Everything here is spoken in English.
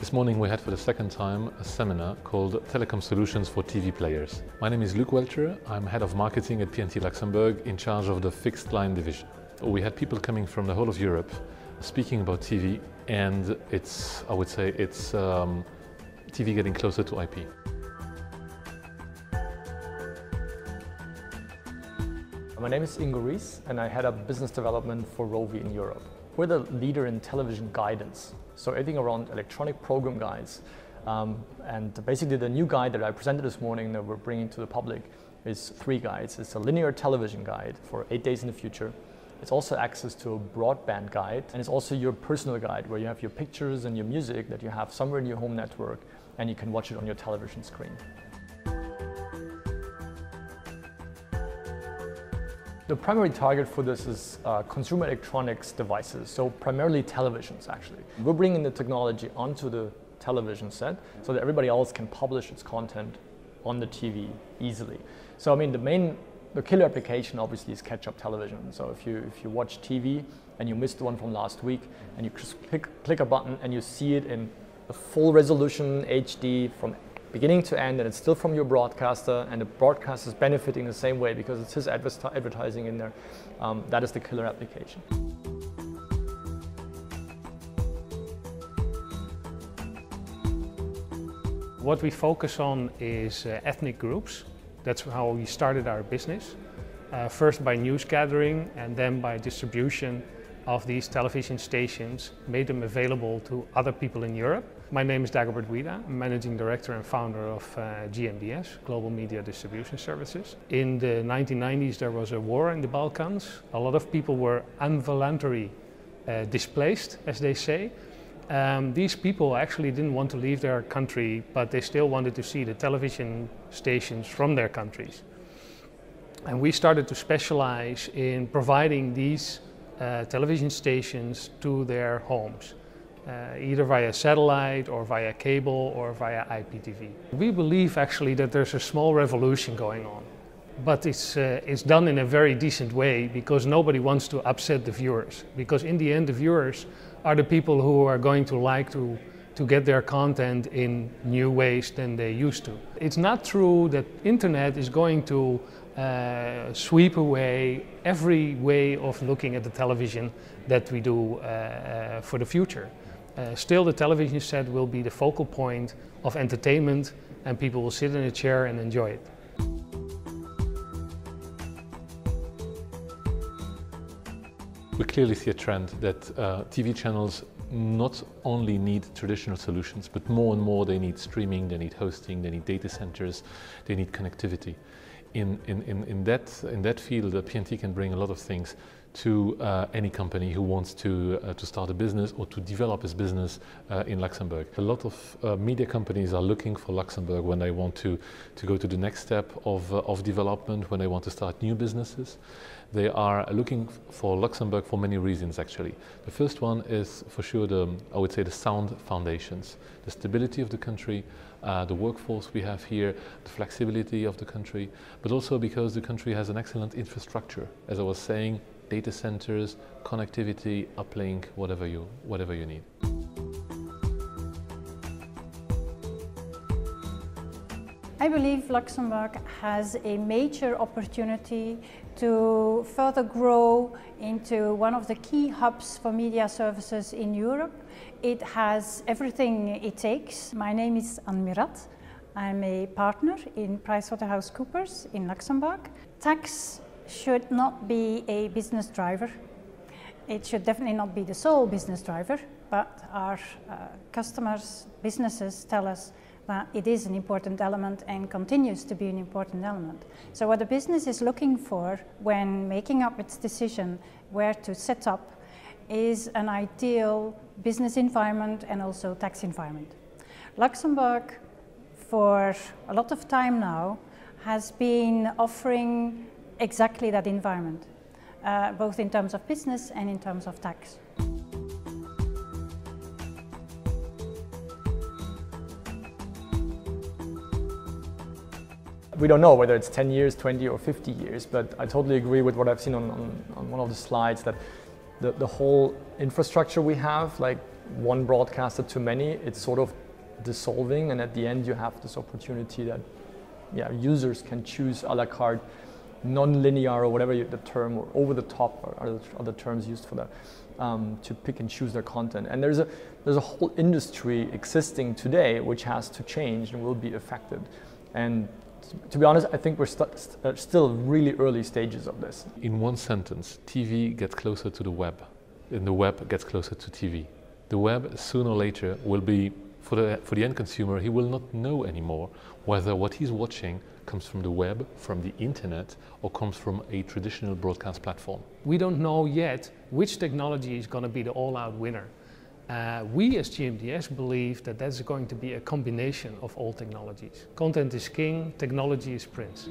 This morning we had for the second time a seminar called Telecom Solutions for TV Players. My name is Luc Welcher. I'm head of marketing at P&T Luxembourg in charge of the fixed line division. We had people coming from the whole of Europe speaking about TV and it's, I would say, it's um, TV getting closer to IP. My name is Ingo Ries and I head up business development for Rovi in Europe. We're the leader in television guidance, so everything around electronic program guides. Um, and basically the new guide that I presented this morning that we're bringing to the public is three guides. It's a linear television guide for eight days in the future. It's also access to a broadband guide and it's also your personal guide where you have your pictures and your music that you have somewhere in your home network and you can watch it on your television screen. The primary target for this is uh, consumer electronics devices, so primarily televisions actually. We're bringing the technology onto the television set so that everybody else can publish its content on the TV easily. So I mean the main, the killer application obviously is catch-up television. So if you, if you watch TV and you missed the one from last week and you click, click a button and you see it in a full resolution HD from beginning to end and it's still from your broadcaster and the broadcaster is benefiting the same way because it's his advertising in there. Um, that is the killer application. What we focus on is uh, ethnic groups. That's how we started our business. Uh, first by news gathering and then by distribution of these television stations, made them available to other people in Europe. My name is Dagobert Guida, Managing Director and founder of uh, Global Media Distribution Services. In the 1990s there was a war in the Balkans. A lot of people were involuntarily uh, displaced, as they say. Um, these people actually didn't want to leave their country, but they still wanted to see the television stations from their countries. And we started to specialize in providing these uh, television stations to their homes, uh, either via satellite or via cable or via IPTV. We believe actually that there's a small revolution going on, but it's, uh, it's done in a very decent way because nobody wants to upset the viewers. Because in the end, the viewers are the people who are going to like to to get their content in new ways than they used to. It's not true that internet is going to uh, sweep away every way of looking at the television that we do uh, uh, for the future. Uh, still the television set will be the focal point of entertainment and people will sit in a chair and enjoy it. We clearly see a trend that uh, TV channels not only need traditional solutions, but more and more they need streaming, they need hosting, they need data centers, they need connectivity. In, in, in, that, in that field, the P&T can bring a lot of things to uh, any company who wants to, uh, to start a business or to develop his business uh, in Luxembourg. A lot of uh, media companies are looking for Luxembourg when they want to, to go to the next step of, uh, of development, when they want to start new businesses. They are looking for Luxembourg for many reasons actually. The first one is for sure the, I would say the sound foundations, the stability of the country, uh, the workforce we have here, the flexibility of the country, but also because the country has an excellent infrastructure. As I was saying, data centers, connectivity, uplink, whatever you, whatever you need. I believe Luxembourg has a major opportunity to further grow into one of the key hubs for media services in Europe. It has everything it takes. My name is Anne Mirat. I'm a partner in PricewaterhouseCoopers in Luxembourg. Tax should not be a business driver. It should definitely not be the sole business driver, but our uh, customers, businesses tell us that it is an important element and continues to be an important element. So what a business is looking for when making up its decision where to set up is an ideal business environment and also tax environment. Luxembourg, for a lot of time now, has been offering exactly that environment, uh, both in terms of business and in terms of tax. We don't know whether it's 10 years, 20 or 50 years, but I totally agree with what I've seen on, on, on one of the slides that the, the whole infrastructure we have, like one broadcaster too many, it's sort of dissolving, and at the end you have this opportunity that yeah, users can choose a la carte, non-linear or whatever you, the term, or over the top or other, other terms used for that, um, to pick and choose their content. And there's a there's a whole industry existing today which has to change and will be affected. And to be honest, I think we're st st uh, still really early stages of this. In one sentence, TV gets closer to the web, and the web gets closer to TV. The web, sooner or later, will be for the, for the end consumer, he will not know anymore whether what he's watching comes from the web, from the internet, or comes from a traditional broadcast platform. We don't know yet which technology is going to be the all-out winner. Uh, we as GMDS believe that that's going to be a combination of all technologies. Content is king, technology is prince.